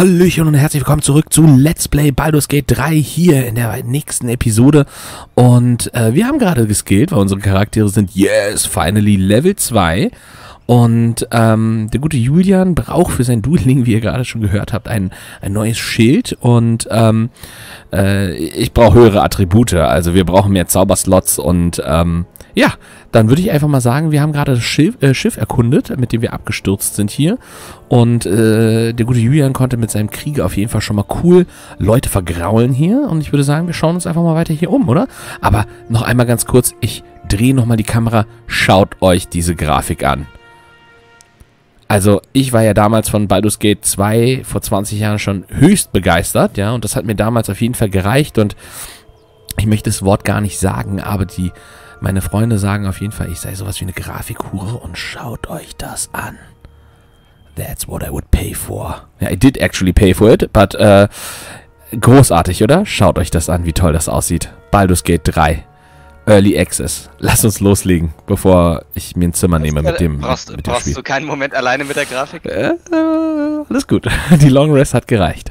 Hallöchen und herzlich willkommen zurück zu Let's Play Baldur's Gate 3 hier in der nächsten Episode. Und äh, wir haben gerade geskillt, weil unsere Charaktere sind, yes, finally Level 2. Und ähm, der gute Julian braucht für sein Dueling, wie ihr gerade schon gehört habt, ein, ein neues Schild. Und ähm, äh, ich brauche höhere Attribute. Also wir brauchen mehr Zauberslots und ähm, ja, dann würde ich einfach mal sagen, wir haben gerade das Schiff, äh, Schiff erkundet, mit dem wir abgestürzt sind hier. Und äh, der gute Julian konnte mit seinem Krieg auf jeden Fall schon mal cool Leute vergraulen hier. Und ich würde sagen, wir schauen uns einfach mal weiter hier um, oder? Aber noch einmal ganz kurz, ich drehe nochmal die Kamera. Schaut euch diese Grafik an. Also, ich war ja damals von Baldur's Gate 2 vor 20 Jahren schon höchst begeistert, ja, und das hat mir damals auf jeden Fall gereicht und ich möchte das Wort gar nicht sagen, aber die, meine Freunde sagen auf jeden Fall, ich sei sowas wie eine Grafikhure und schaut euch das an. That's what I would pay for. Yeah, I did actually pay for it, but, äh, großartig, oder? Schaut euch das an, wie toll das aussieht. Baldur's Gate 3. Early Access. Lass uns loslegen, bevor ich mir ein Zimmer nehme mit dem, brauchst, mit dem brauchst Spiel. du keinen Moment alleine mit der Grafik? Äh, äh, alles gut. Die Long Rest hat gereicht.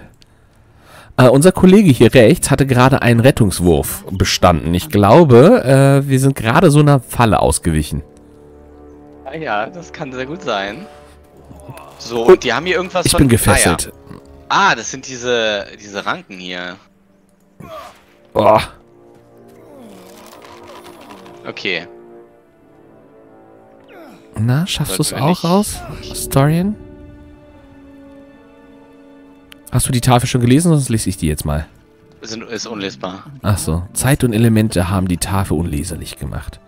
Äh, unser Kollege hier rechts hatte gerade einen Rettungswurf bestanden. Ich glaube, äh, wir sind gerade so einer Falle ausgewichen. Ah ja, das kann sehr gut sein. So, und die haben hier irgendwas Ich von... bin gefesselt. Ah, ja. ah, das sind diese, diese Ranken hier. Oh, Okay. na, schaffst du es auch raus, Storian? Hast du die Tafel schon gelesen, sonst lese ich die jetzt mal. Sind, ist unlesbar. Ach so, Zeit und Elemente haben die Tafel unleserlich gemacht.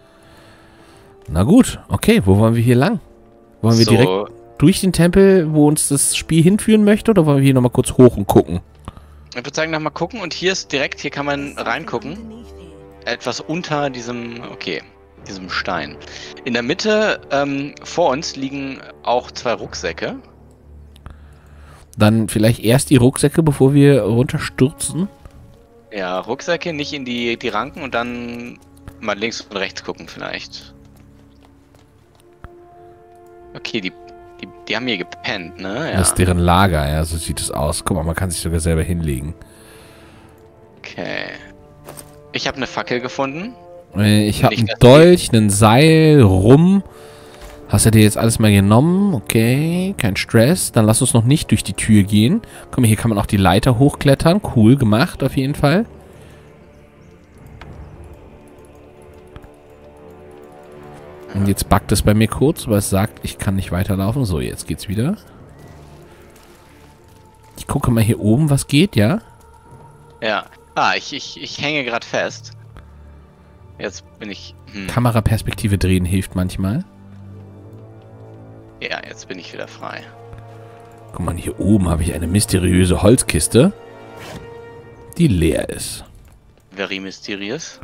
Na gut, okay, wo wollen wir hier lang? Wollen wir so, direkt durch den Tempel, wo uns das Spiel hinführen möchte, oder wollen wir hier nochmal kurz hoch und gucken? ich würde sagen, nochmal gucken. Und hier ist direkt, hier kann man reingucken. Etwas unter diesem, okay, diesem Stein. In der Mitte, ähm, vor uns liegen auch zwei Rucksäcke. Dann vielleicht erst die Rucksäcke, bevor wir runterstürzen. Ja, Rucksäcke, nicht in die, die Ranken und dann mal links und rechts gucken vielleicht. Okay, die, die, die haben hier gepennt, ne? Ja. Das ist deren Lager, ja, so sieht es aus. Guck mal, man kann sich sogar selber hinlegen. Okay. Ich habe eine Fackel gefunden. Äh, Ich habe einen Dolch, einen Seil, rum. Hast du dir jetzt alles mal genommen? Okay, kein Stress. Dann lass uns noch nicht durch die Tür gehen. Guck mal, hier kann man auch die Leiter hochklettern. Cool gemacht, auf jeden Fall. Und jetzt backt es bei mir kurz, weil es sagt, ich kann nicht weiterlaufen. So, jetzt geht's wieder. Ich gucke mal hier oben, was geht, ja? Ja. Ah, ich, ich, ich hänge gerade fest. Jetzt bin ich. Hm, Kameraperspektive drehen hilft manchmal. Ja, jetzt bin ich wieder frei. Guck mal, hier oben habe ich eine mysteriöse Holzkiste, die leer ist. Very mysterious.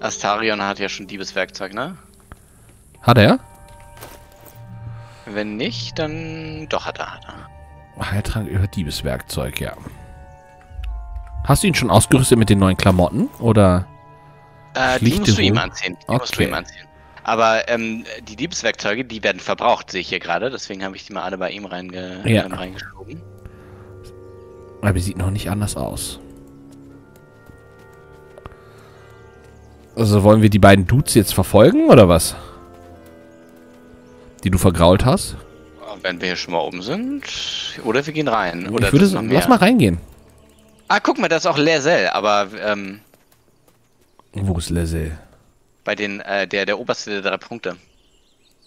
Astarion hat ja schon Diebeswerkzeug, ne? Hat er? Wenn nicht, dann doch hat er, hat er. Heiltrank über Diebeswerkzeug, ja. Hast du ihn schon ausgerüstet mit den neuen Klamotten? Oder? Äh, die musst du ihm anziehen. Die musst du Okay. ihm anziehen. Aber ähm, die Diebeswerkzeuge, die werden verbraucht, sehe ich hier gerade. Deswegen habe ich die mal alle bei ihm reinge Ja. ähm, reingeschoben. Aber sieht noch nicht anders aus. Also wollen wir die beiden Dudes jetzt verfolgen, oder was? Die du vergrault hast? Wenn wir hier schon mal oben sind. Oder wir gehen rein. Oder ich würde mehr. lass mal reingehen. Ah, guck mal, das ist auch Lersel, aber ähm, Wo ist Lesel? Bei den, äh, der, der oberste der drei Punkte.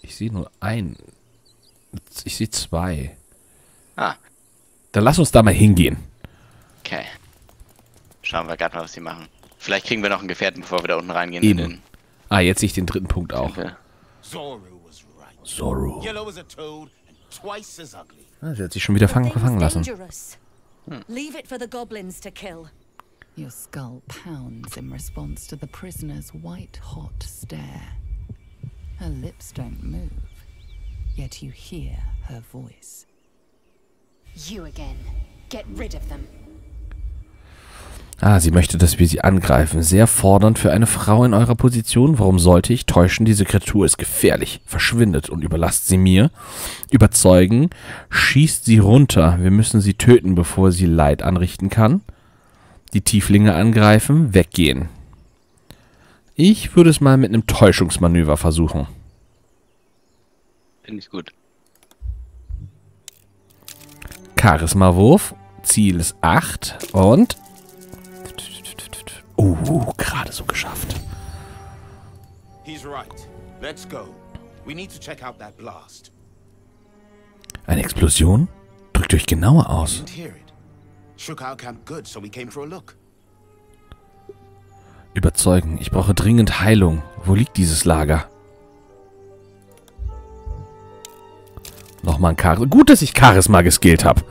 Ich sehe nur einen. Ich sehe zwei. Ah, Dann lass uns da mal hingehen. okay. Schauen wir gerade mal, was die machen. Vielleicht kriegen wir noch einen Gefährten, bevor wir da unten reingehen. Eben. Ah, jetzt sehe ich den dritten Punkt auch. Was right. Zorro. Yellow as a toad and twice as ugly. Ah, sie hat sich schon wieder fangen, gefangen lassen. dangerous. Leave it for the goblins to kill. Your skull pounds in response to the prisoner's white hot stare. Her lips don't move, yet you hear her voice. You again. Get rid of them. Ah, sie möchte, dass wir sie angreifen. Sehr fordernd für eine Frau in eurer Position. Warum sollte ich täuschen? Diese Kreatur ist gefährlich. Verschwindet und überlasst sie mir. Überzeugen. Schießt sie runter. Wir müssen sie töten, bevor sie Leid anrichten kann. Die Tieflinge angreifen. Weggehen. Ich würde es mal mit einem Täuschungsmanöver versuchen. Finde ich gut. Charisma-Wurf. Ziel ist 8 und... Uh, gerade so geschafft. He's right. Let's go. We need to check out that blast. Eine Explosion? Drückt euch genauer aus. It. Shook our camp good, so we came for a look. Überzeugen. Ich brauche dringend Heilung. Wo liegt dieses Lager? Nochmal ein Charisma. Gut, dass ich Charisma geskillt habe.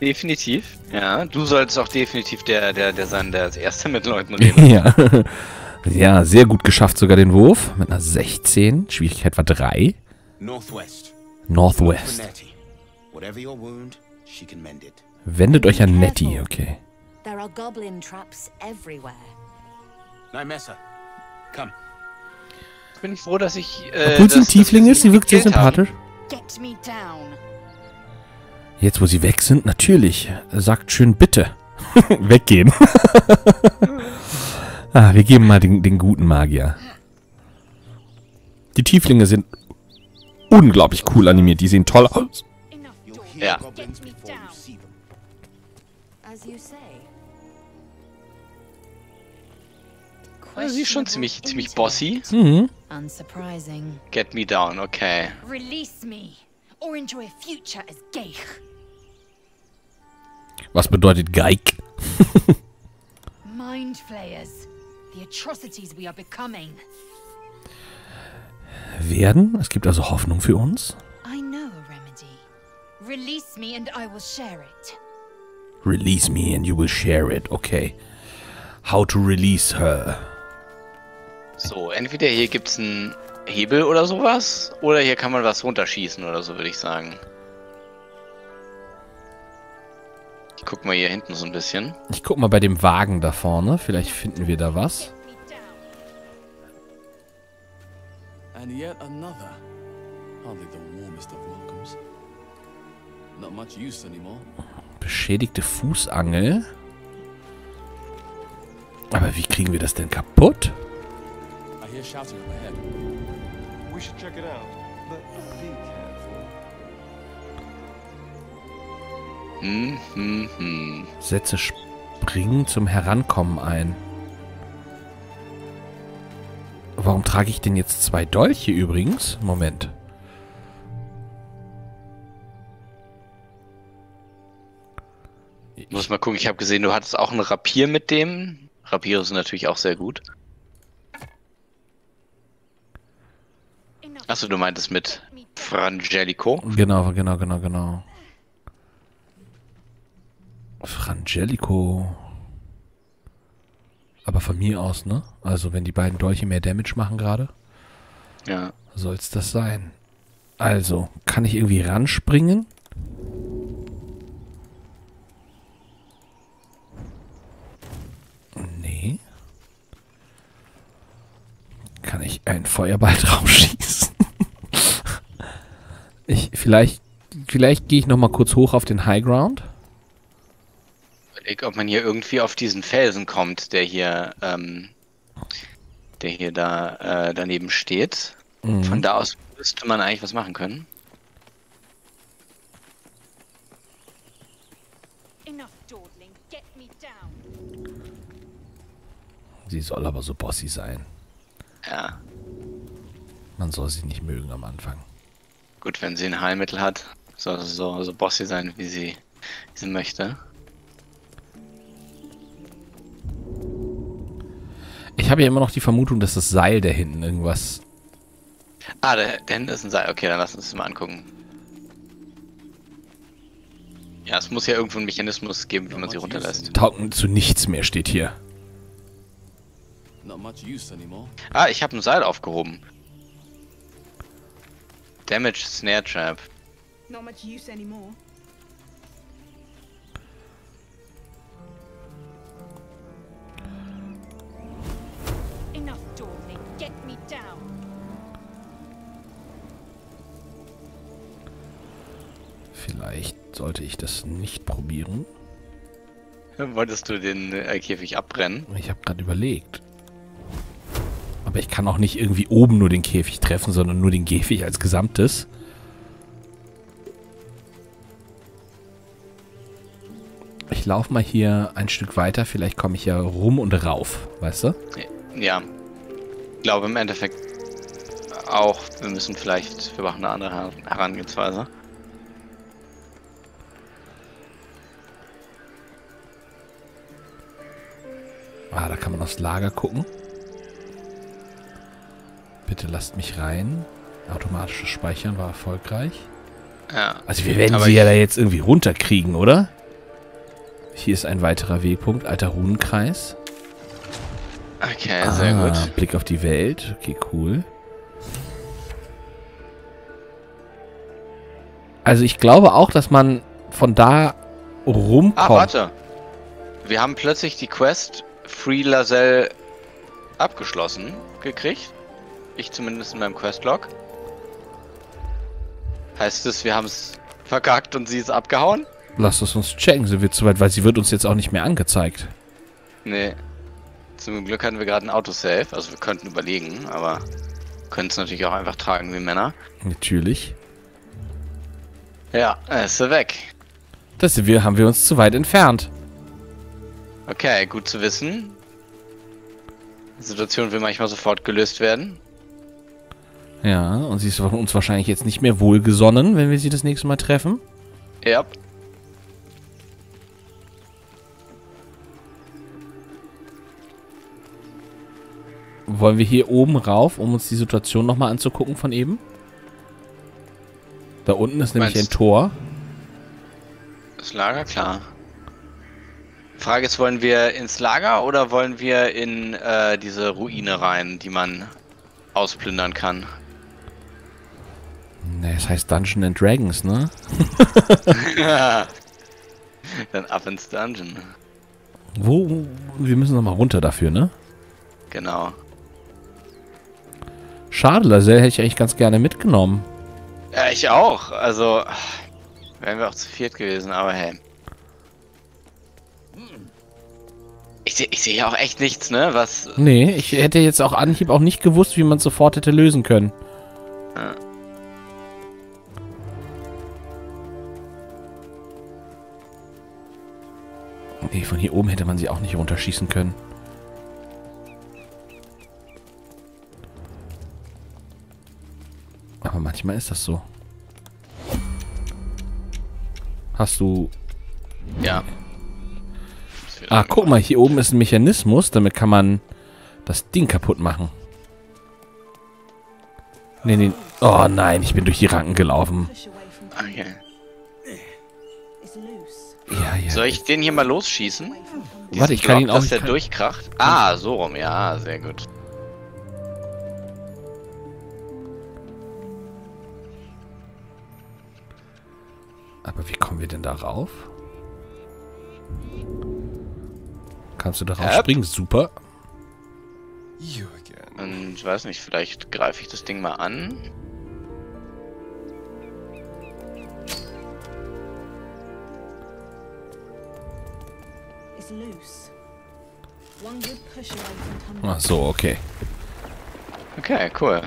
Definitiv. Ja, du solltest auch definitiv der, der, der sein, der als erster mit Leuten redet. ja. ja, sehr gut geschafft sogar den Wurf. Mit einer 16. Schwierigkeit war 3. Northwest. Northwest. Whatever your wound, she can mend it. Wendet euch an Nettie, okay. There are goblin traps everywhere. Nymessa, come. Bin ich froh, dass ich. Äh, Obwohl sie ein Tiefling ist, sie wirkt sehr sympathisch. Get me down. Jetzt, wo sie weg sind, natürlich. Sagt schön bitte. Weggehen. ah, wir geben mal den, den guten Magier. Die Tieflinge sind unglaublich cool animiert. Die sehen toll aus. Enough Sie ist schon ziemlich, ziemlich bossy. Mhm. Unsurprising. Get me down, okay. Release me, or enjoy a future as Geich. Was bedeutet Geig? Mind flayers. The atrocities we are becoming. Werden? Es gibt also Hoffnung für uns? I know a remedy. Release me and I will share it. Release me and you will share it. Okay. How to release her. So, entweder hier gibt's einen Hebel oder sowas, oder hier kann man was runterschießen oder so, würde ich sagen. Ich guck mal hier hinten so ein bisschen. Ich guck mal bei dem Wagen da vorne. Vielleicht finden wir da was. And yet another. Hardly the warmest of welcomes. Not much use anymore. Beschädigte Fußangel. Aber wie kriegen wir das denn kaputt? Hear shouting up ahead. We should check it out, but be careful. Hm, hm, hm. Setze Springen zum Herankommen ein. Warum trage ich denn jetzt zwei Dolche übrigens? Moment. Muss mal gucken, ich habe gesehen, du hattest auch ein Rapier mit dem. Rapiere sind natürlich auch sehr gut. Enough. Achso, du meintest mit Frangelico. Genau, genau, genau, genau. Frangelico. Aber von mir aus, ne? Also wenn die beiden Dolche mehr Damage machen gerade, Ja. soll's das sein. Also, kann ich irgendwie ranspringen? Nee. Kann ich einen Feuerball drauf schießen? Ich, vielleicht, vielleicht gehe ich noch mal kurz hoch auf den High Ground. Überleg, ob man hier irgendwie auf diesen Felsen kommt, der hier, ähm, der hier da äh, daneben steht. Mhm. Von da aus müsste man eigentlich was machen können. Enough dawdling. Get me down. Sie soll aber so bossy sein. Ja. Man soll sie nicht mögen am Anfang. Gut, wenn sie ein Heilmittel hat, soll sie so, so bossy sein, wie sie, wie sie möchte. Ich habe ja immer noch die Vermutung, dass das Seil da hinten irgendwas. Ah, da, da hinten ist ein Seil. Okay, dann lass uns das mal angucken. Ja, es muss ja irgendwo einen Mechanismus geben, wie man sie runterlässt. Taugt zu nichts mehr, steht hier. Not much use anymore. Ah, ich habe ein Seil aufgehoben. Damage Snare Trap. Not much use anymore. Enough dawdling, get me down. Vielleicht sollte ich das nicht probieren. Wolltest du den äh, Käfig abbrennen? Ich habe gerade überlegt. Aber ich kann auch nicht irgendwie oben nur den Käfig treffen, sondern nur den Käfig als Gesamtes. Ich laufe mal hier ein Stück weiter. Vielleicht komme ich ja rum und rauf. Weißt du? Ja. Ich glaube im Endeffekt auch, wir müssen vielleicht, wir machen eine andere Her- Herangehensweise. Ah, da kann man aufs Lager gucken. Bitte lasst mich rein. Automatisches Speichern war erfolgreich. Ja. Also wir werden Aber sie ja da jetzt irgendwie runterkriegen, oder? Hier ist ein weiterer Wegpunkt, alter Runenkreis. Okay, sehr ah, gut. Blick auf die Welt. Okay, cool. Also ich glaube auch, dass man von da rumkommt. Ah, warte. Wir haben plötzlich die Quest Free Lazelle abgeschlossen gekriegt. Ich zumindest in meinem Questlog. Heißt es, wir haben es verkackt und sie ist abgehauen? Lasst es uns checken, sind wir zu weit, weil sie wird uns jetzt auch nicht mehr angezeigt. Nee. Zum Glück hatten wir gerade ein Autosave, also wir könnten überlegen, aber können es natürlich auch einfach tragen wie Männer. Natürlich. Ja, ist sie weg. Das sind wir, haben wir uns zu weit entfernt. Okay, gut zu wissen. Die Situation will manchmal sofort gelöst werden. Ja, und sie ist uns wahrscheinlich jetzt nicht mehr wohlgesonnen, wenn wir sie das nächste Mal treffen. Ja. Wollen wir hier oben rauf, um uns die Situation nochmal anzugucken von eben? Da unten ist nämlich ein Meinst- Tor. Das Lager, klar. Frage ist, wollen wir ins Lager oder wollen wir in äh, diese Ruine rein, die man ausplündern kann? Ne, es heißt Dungeon and Dragons, ne? Dann ab ins Dungeon. Wo? Wir müssen nochmal runter dafür, ne? Genau. Schade, Laselle hätte ich eigentlich ganz gerne mitgenommen. Ja, ich auch. Also, wären wir auch zu viert gewesen, aber hey. Ich sehe ich seh ja auch echt nichts, ne? Was. Nee, ich hätte jetzt auch Anhieb auch nicht gewusst, wie man es sofort hätte lösen können. Ja. Nee, von hier oben hätte man sie auch nicht runterschießen können. Aber manchmal ist das so. Hast du... Ja. Ah, guck mal, hier oben ist ein Mechanismus, damit kann man das Ding kaputt machen. Nee, nee. Oh nein, ich bin durch die Ranken gelaufen. Okay. Soll ich den hier mal losschießen? Warte, ich kann ihn auch... Dass der kann, durchkracht? Ah, so rum, ja, sehr gut. aber wie kommen wir denn da rauf? Kannst du darauf Yep. springen? Super. Again. Und ich weiß nicht, vielleicht greife ich das Ding mal an. Ach so, okay. Okay, cool.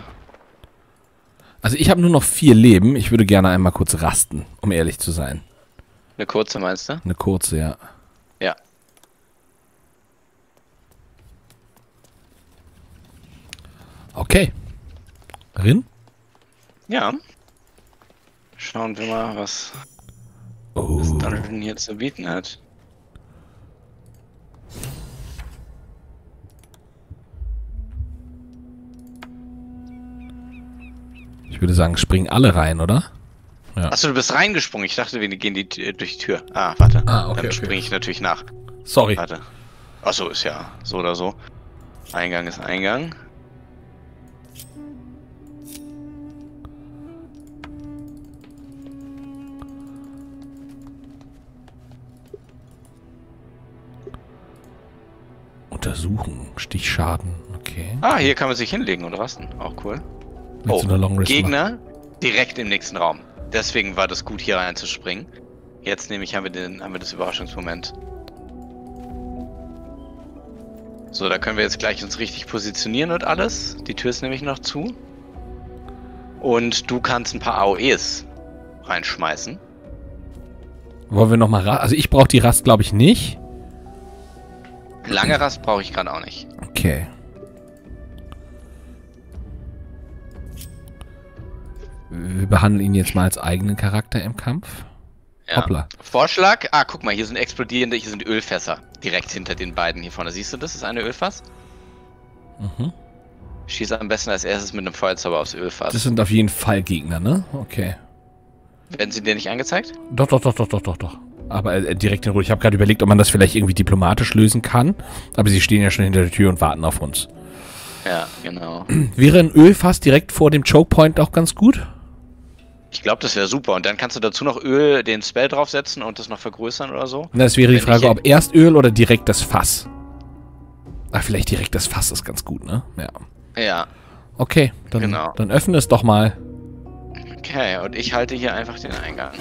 Also ich habe nur noch vier Leben. Ich würde gerne einmal kurz rasten, um ehrlich zu sein. Eine kurze meinst du? Eine kurze, ja. Ja. Okay. Rin? Ja. Schauen wir mal, was Oh. das Dungeon hier zu bieten hat. Ich würde sagen, springen alle rein, oder? Achso, du bist reingesprungen. Ich dachte, wir gehen die, Tür- durch die Tür. Ah, warte. Ah, okay, Dann okay. springe ich natürlich nach. Sorry. Warte. Achso, ist ja so oder so. Eingang ist Eingang. Untersuchen. Stichschaden. Okay. Ah, hier kann man sich hinlegen und rasten. Auch cool. Oh, so Gegner direkt im nächsten Raum. Deswegen war das gut, hier reinzuspringen. Jetzt nämlich haben wir den, haben wir das Überraschungsmoment. So, da können wir jetzt gleich uns richtig positionieren und alles. Die Tür ist nämlich noch zu. Und du kannst ein paar AOEs reinschmeißen. Wollen wir nochmal? Also ich brauche die Rast, glaube ich, nicht. Lange Rast brauche ich gerade auch nicht. Okay. Wir behandeln ihn jetzt mal als eigenen Charakter im Kampf. Ja. Hoppla. Vorschlag. Ah, guck mal, hier sind explodierende, hier sind Ölfässer. Direkt hinter den beiden hier vorne. Siehst du das? Das ist eine Ölfass. Mhm. Schieß am besten als erstes mit einem Feuerzauber aufs Ölfass. Das sind auf jeden Fall Gegner, ne? Okay. Werden sie dir nicht angezeigt? Doch, doch, doch, doch, doch, doch, doch. Aber äh, direkt in Ruhe. Ich habe gerade überlegt, ob man das vielleicht irgendwie diplomatisch lösen kann. Aber sie stehen ja schon hinter der Tür und warten auf uns. Ja, genau. Wäre ein Ölfass direkt vor dem Choke Point auch ganz gut? Ich glaube, das wäre super. Und dann kannst du dazu noch Öl, den Spell draufsetzen und das noch vergrößern oder so. Na, Das wäre die Wenn Frage, ich- ob erst Öl oder direkt das Fass. Ach, vielleicht direkt das Fass ist ganz gut, ne? Ja. Ja. Okay, dann, Genau. dann öffne es doch mal. Okay, und ich halte hier einfach den Eingang.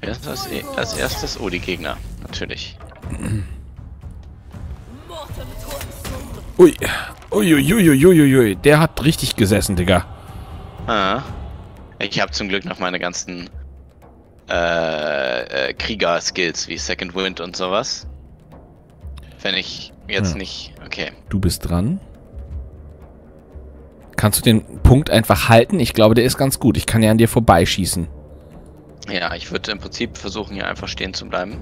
Das eh- als erstes? Oh, die Gegner. Natürlich. Ui. Uiuiuiuiui. Der hat richtig gesessen, Digga. Ah. Ich habe zum Glück noch meine ganzen äh, äh, Krieger-Skills wie Second Wind und sowas. Wenn ich jetzt Hm. nicht. Okay. Du bist dran. Kannst du den Punkt einfach halten? Ich glaube, der ist ganz gut. Ich kann ja an dir vorbeischießen. Ja, ich würde im Prinzip versuchen, hier einfach stehen zu bleiben.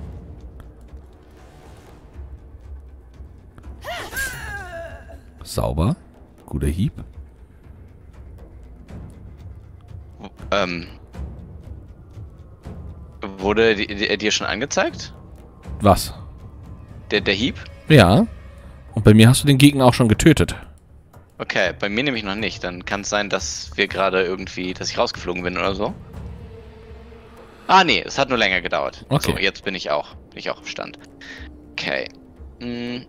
Sauber. Guter Hieb. Ähm. Wurde di- di- dir schon angezeigt? Was? Der, der Hieb? Ja. Und bei mir hast du den Gegner auch schon getötet. Okay, bei mir nämlich noch nicht. Dann kann es sein, dass wir gerade irgendwie, dass ich rausgeflogen bin oder so. Ah, nee, es hat nur länger gedauert. Okay. So, jetzt bin ich auch. Bin ich auch im Stand. Okay. Hm.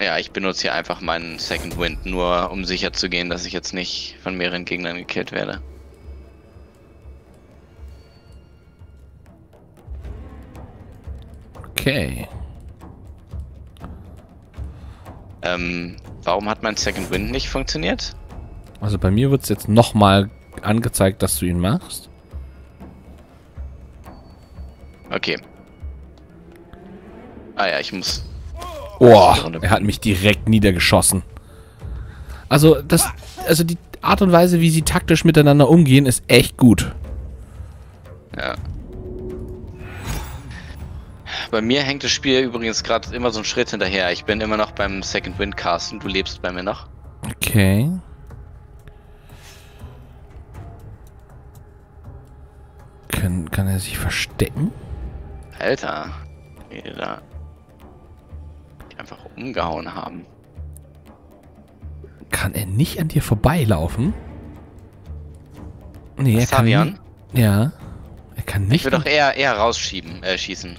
Ja, ich benutze hier einfach meinen Second Wind, nur um sicher zu gehen, dass ich jetzt nicht von mehreren Gegnern gekillt werde. Okay. Ähm, warum hat mein Second Wind nicht funktioniert? Also bei mir wird es jetzt nochmal angezeigt, dass du ihn machst. Okay. Ah ja, ich muss. Oh, er hat mich direkt niedergeschossen. Also, das, also die Art und Weise, wie sie taktisch miteinander umgehen, ist echt gut. Ja. Bei mir hängt das Spiel übrigens gerade immer so einen Schritt hinterher. Ich bin immer noch beim Second Wind Casten. Du lebst bei mir noch. Okay. Kann, kann er sich verstecken? Alter. Wie die da. Die einfach umgehauen haben. Kann er nicht an dir vorbeilaufen? Nee, er kann nicht. Ja. Er kann Ich nicht. würde doch eher, eher rausschieben, äh, schießen.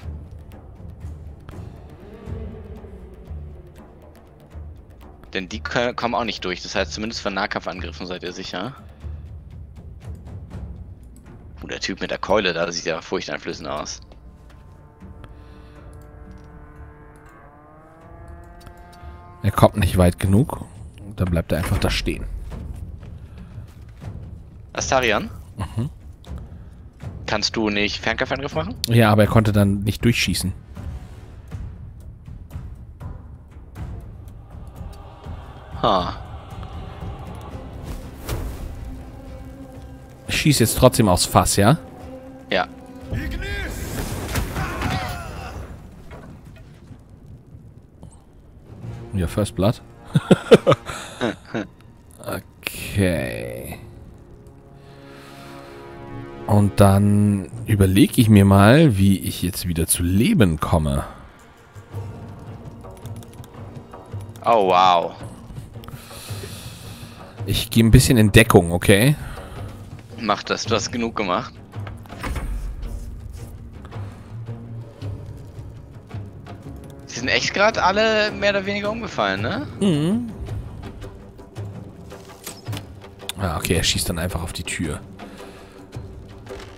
Denn die können, kommen auch nicht durch. Das heißt, zumindest von Nahkampfangriffen seid ihr sicher. Oh, der Typ mit der Keule, da sieht ja furchteinflößend aus. Kommt nicht weit genug. Dann bleibt er einfach da stehen. Astarion? Kannst du nicht Fernkampfangriff machen? Ja, aber er konnte dann nicht durchschießen. Ha. Ich schieße jetzt trotzdem aufs Fass, ja? Ja. Ja, First Blood. okay. Und dann überlege ich mir mal, wie ich jetzt wieder zu Leben komme. Oh, wow. Ich gehe ein bisschen in Deckung, okay? Mach das, du hast genug gemacht. Echt gerade alle mehr oder weniger umgefallen, ne? Mhm. Ah, okay, er schießt dann einfach auf die Tür.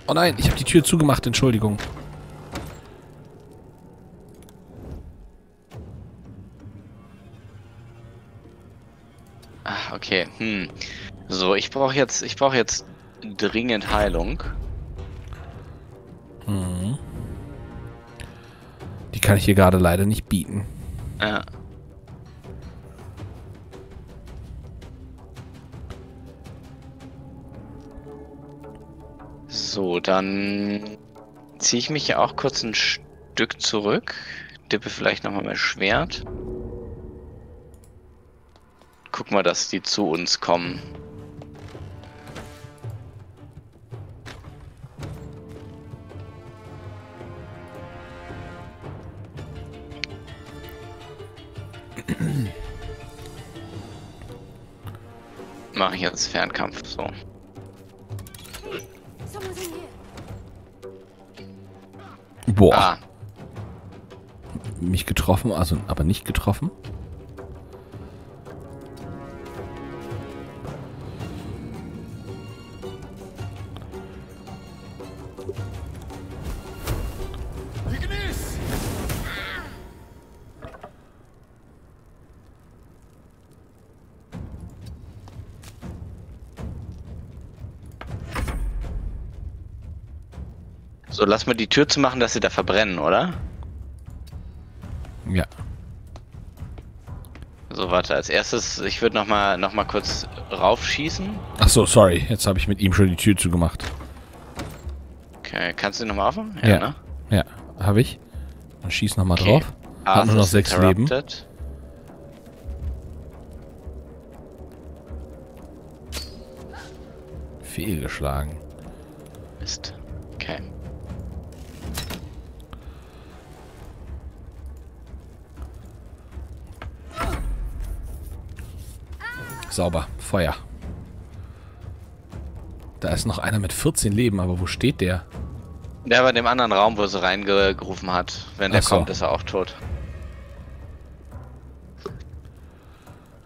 Oh nein, ich habe die Tür zugemacht, Entschuldigung. Ah, okay. Hm. So, ich brauche jetzt, ich brauche jetzt dringend Heilung. Kann ich hier gerade leider nicht bieten. Ja. So, dann ziehe ich mich ja auch kurz ein Stück zurück. Dippe vielleicht nochmal mein Schwert. Guck mal, dass die zu uns kommen. Mache ich jetzt Fernkampf, so. Boah, Ah, mich getroffen, also aber nicht getroffen. So lass mal die Tür zu machen, dass sie da verbrennen, oder? Ja. So, warte, als erstes, ich würde noch mal, noch mal kurz raufschießen. Ach so, sorry. Jetzt habe ich mit ihm schon die Tür zugemacht. Okay, kannst du die noch mal aufmachen? Ja. ne? Ja, habe ich. Dann schieß nochmal Okay. drauf. Hat nur noch sechs Leben. Fehlgeschlagen. Mist. Okay. Sauber. Feuer. Da ist noch einer mit 14 Leben, aber wo steht der? Der war in dem anderen Raum, wo sie reingerufen hat. Wenn der so. kommt, ist er auch tot.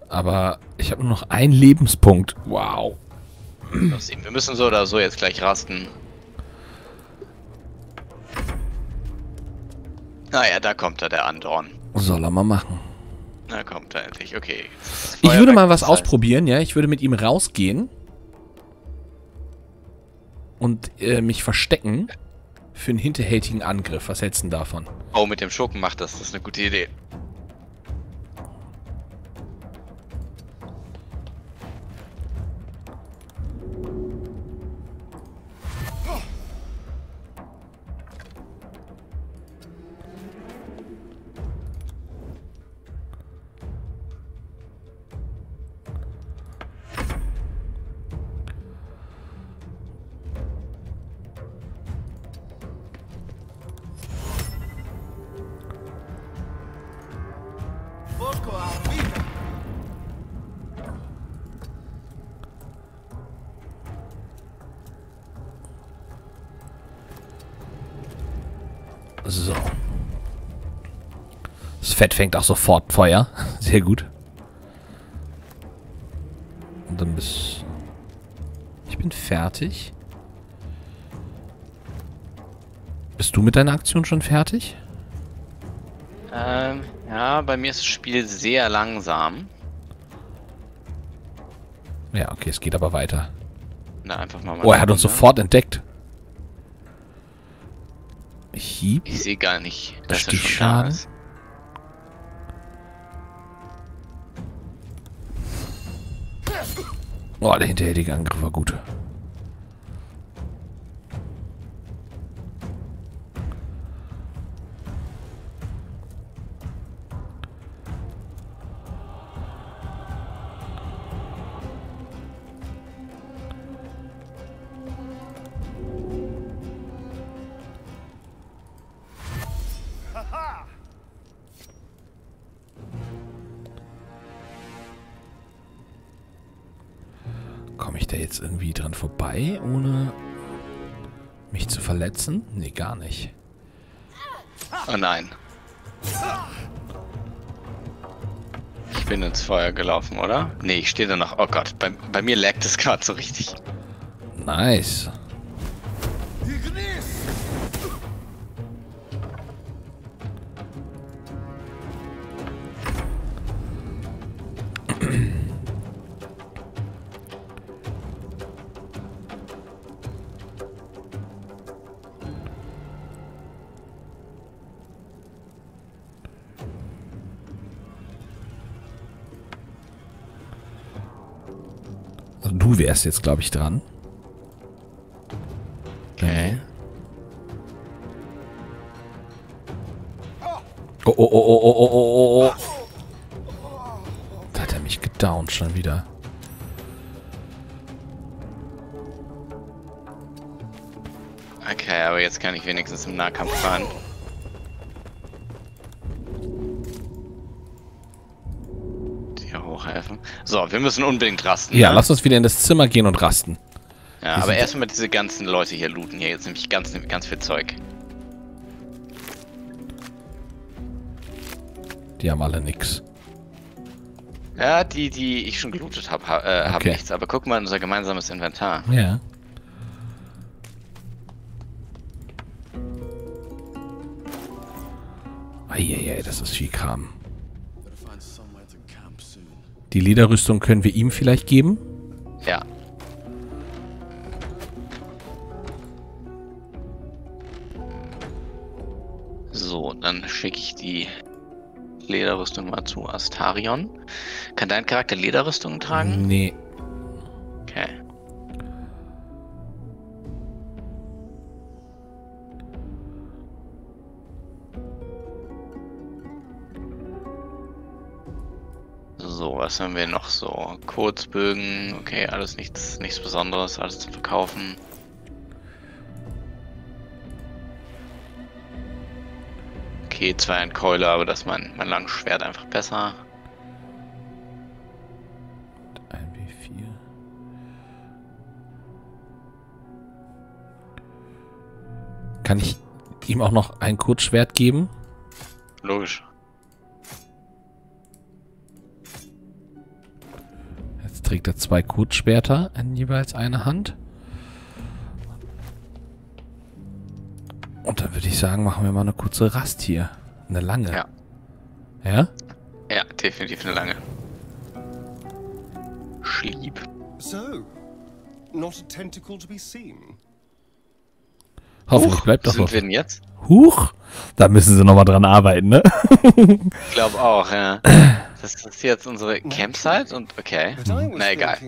Aber ich habe nur noch einen Lebenspunkt. Wow. Wir müssen so oder so jetzt gleich rasten. Naja, da kommt er, der Andorn. Soll er mal machen. Da kommt er endlich. Okay. Ich würde mal was ausprobieren, ja. Ich würde mit ihm rausgehen. Und äh, mich verstecken für einen hinterhältigen Angriff. Was hältst du denn davon? Oh, mit dem Schurken macht das. Das ist eine gute Idee. Fett fängt auch sofort Feuer. Sehr gut. Und dann bis... Ich bin fertig. Bist du mit deiner Aktion schon fertig? Ähm, ja, bei mir ist das Spiel sehr langsam. Ja, okay, es geht aber weiter. Na, einfach mal. Oh, er hat uns ne? sofort entdeckt. Hieb. Ich sehe gar nicht, dass schon da Oh, der hinterhältige Angriff war gut. vorbei, ohne mich zu verletzen? Nee, gar nicht. Oh nein. Ich bin ins Feuer gelaufen, oder? Nee, ich stehe da noch. Oh Gott, bei, bei mir laggt es gerade so richtig. Nice. Du wärst jetzt, glaube ich, dran. Okay. Oh, oh, oh, oh, oh, oh, oh, oh. Da hat er mich gedownt schon wieder. Okay, aber jetzt kann ich wenigstens im Nahkampf fahren. Hochhelfen. So, wir müssen unbedingt rasten. Ja, ne? lass uns wieder in das Zimmer gehen und rasten. Ja, aber erstmal diese ganzen Leute hier looten. Hier jetzt nämlich ganz, ganz viel Zeug. Die haben alle nix. Ja, die, die ich schon gelootet habe, ha äh, haben Okay. nichts. Aber guck mal in unser gemeinsames Inventar. Ja. Eieiei, das ist viel Kram. Die Lederrüstung können wir ihm vielleicht geben? Ja. So, dann schicke ich die Lederrüstung mal zu Astarion. Kann dein Charakter Lederrüstungen tragen? Nee. Was haben wir noch so? Kurzbögen, okay, alles nichts, nichts Besonderes, alles zu verkaufen. Okay, zwar ein Keule, aber das ist mein, mein langes Schwert einfach besser. Ein W4. Kann ich ihm auch noch ein Kurzschwert geben? Logisch. Trägt er zwei Kurzschwerter in jeweils eine Hand. Und dann würde ich sagen, machen wir mal eine kurze Rast hier. Eine lange. Ja. Ja? Ja, definitiv eine lange. Schlieb. So, not a tentacle to be seen. Hoffentlich bleibt Wo das so. wir denn jetzt? Huch! Da müssen sie nochmal dran arbeiten, ne? Ich glaube auch, ja. Das ist jetzt unsere Campsite und okay. Na egal.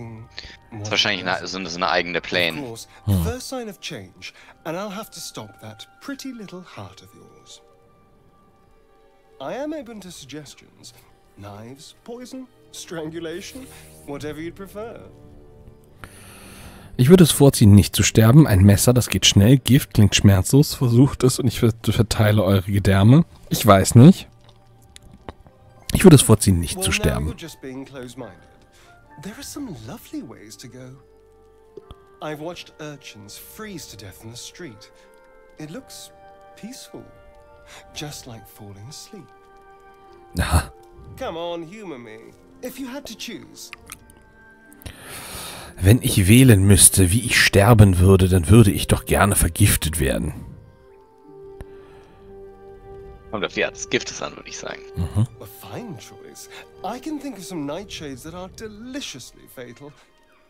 Das ist wahrscheinlich eine, so, eine- so eine eigene Plane. course, the first sign of change, and I'll have to stop that pretty little heart of yours. I am open to suggestions. Knives, poison, strangulation, whatever you'd prefer. Ich würde es vorziehen, nicht zu sterben. Ein Messer, das geht schnell. Gift klingt schmerzlos. Versucht es und ich ver- verteile eure Gedärme. Ich weiß nicht. Ich würde es vorziehen, nicht zu sterben. you're just being close-minded. There are some lovely ways to go. I've watched urchins freeze to death in the street. It looks peaceful, just like falling asleep. Aha. Come on, humor me. If you had to choose, Wenn ich wählen müsste, wie ich sterben würde, dann würde ich doch gerne vergiftet werden. Kommt auf die Art des Giftes an, würde ich sagen. a fine choice. I can think of some nightshades that are deliciously fatal.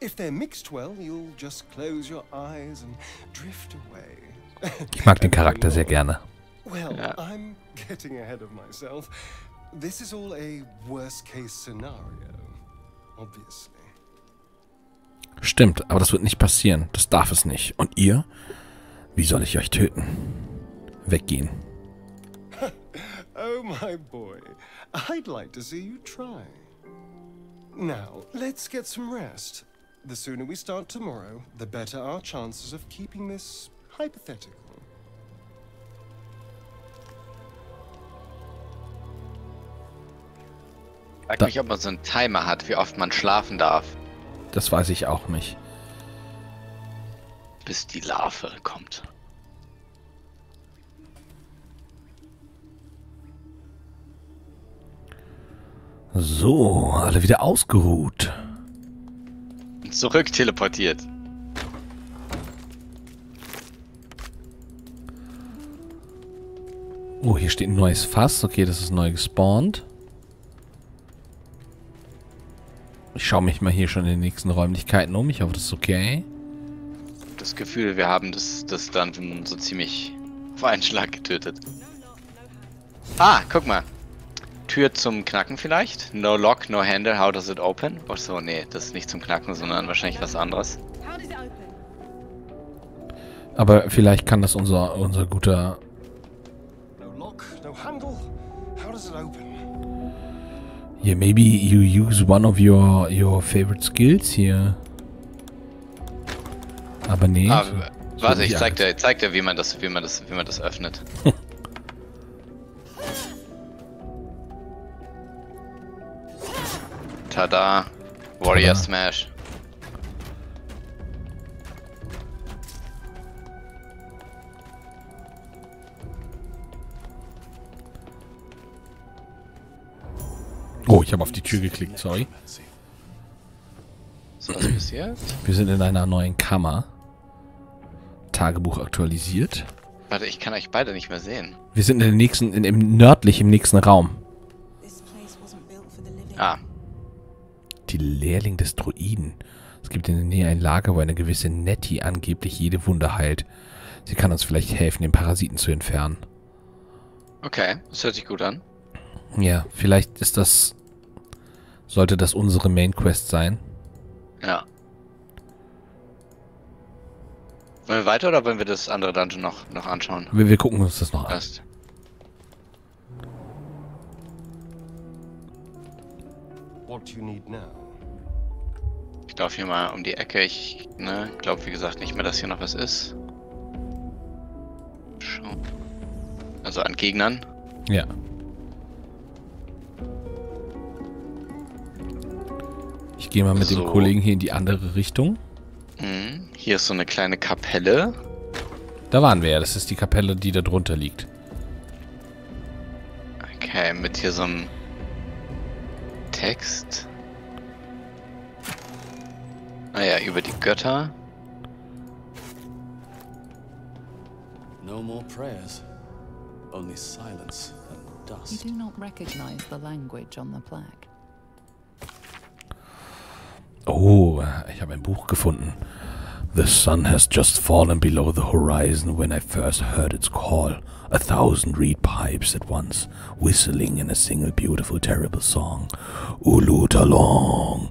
If they're mixed well, you'll just close your eyes and drift away. Ich mag den Charakter sehr gerne. Well, Yeah. I'm getting ahead of myself. This is all a worst case scenario, obviously. Stimmt, aber das wird nicht passieren. Das darf es nicht. Und ihr? Wie soll ich euch töten? Weggehen. Oh, my boy. I'd like to see you try. Now, let's get some rest. The sooner we start tomorrow, the better our chances of keeping this hypothetical. Frag Da- mich, ob man so einen Timer hat, wie oft man schlafen darf, Das weiß ich auch nicht. bis die Larve kommt. So, alle wieder ausgeruht. Zurück teleportiert. Oh, hier steht ein neues Fass. Okay, das ist neu gespawnt. Ich schaue mich mal hier schon in den nächsten Räumlichkeiten um. Ich hoffe, das ist okay. Das Gefühl, wir haben das, das Dungeon so ziemlich auf einen Schlag getötet. Ah, guck mal. Tür zum Knacken vielleicht? No lock, no handle, how does it open? Oh so, nee, das ist nicht zum Knacken, sondern wahrscheinlich was anderes. Aber vielleicht kann das unser, unser guter... No lock, no handle. How does it open? Yeah, maybe you use one of your, your favorite skills hier. Aber nee. Ah, so- so warte, nicht ich zeig dir, ich zeig dir, wie man das, wie man das, wie man das öffnet. Tada. Warrior Tada. Smash. Oh, ich habe auf die Tür geklickt, sorry. Ist was passiert? Wir sind in einer neuen Kammer. Tagebuch aktualisiert. Warte, ich kann euch beide nicht mehr sehen. Wir sind in der nächsten, in, im nördlich im nächsten Raum. Die Lehrling des Druiden. Es gibt in der Nähe ein Lager, wo eine gewisse Nettie angeblich jede Wunde heilt. Sie kann uns vielleicht helfen, den Parasiten zu entfernen. okay, das hört sich gut an. Ja, vielleicht ist das... Sollte das unsere Main Quest sein? Ja. Wollen wir weiter oder wollen wir das andere Dungeon noch, noch anschauen? Wir, wir gucken uns das noch an. Erst. What do you need now? Ich laufe hier mal um die Ecke. Ich ne, glaube, wie gesagt, nicht mehr, dass hier noch was ist. Schau. Also an Gegnern. Ja. Ich gehe mal mit dem So. Kollegen hier in die andere Richtung. Mhm. Hier ist so eine kleine Kapelle. Da waren wir ja. Das ist die Kapelle, die da drunter liegt. Okay, mit hier so einem Text. Ah naja, über die Götter. No more prayers. Only silence and dust. You do not recognize the language on the plaque. Oh, ich habe ein Buch gefunden. The sun has just fallen below the horizon when I first heard its call. A thousand reed pipes at once, whistling in a single beautiful, terrible song. Ulu Talong,